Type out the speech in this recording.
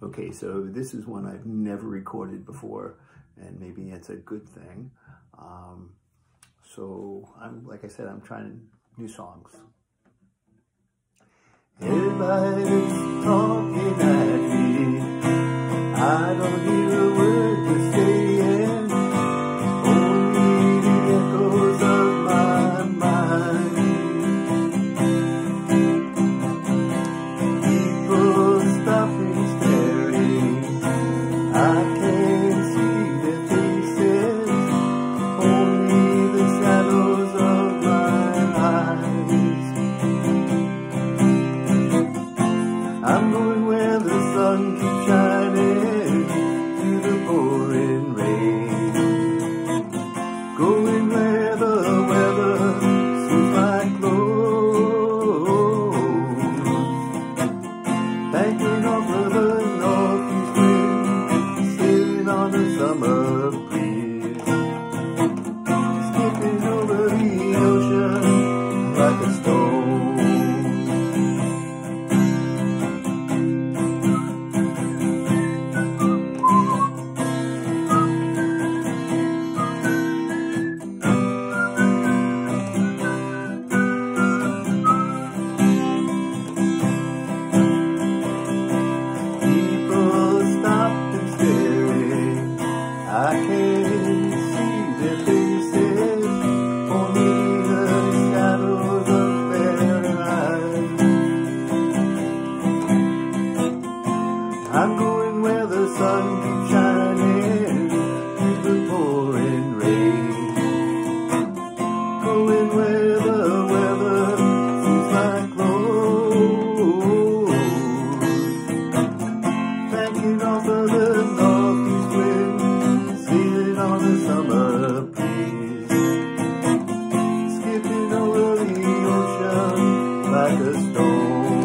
Okay, so this is one I've never recorded before, and maybe it's a good thing. Um, so, I'm like I said, I'm trying new songs. Sun keeps shining through the pouring rain. Going where the weather. Banking off of the northeast wind, sailing on the summer breeze. Off of the northeast wind, sailing on the summer breeze, skipping over the ocean like a stone.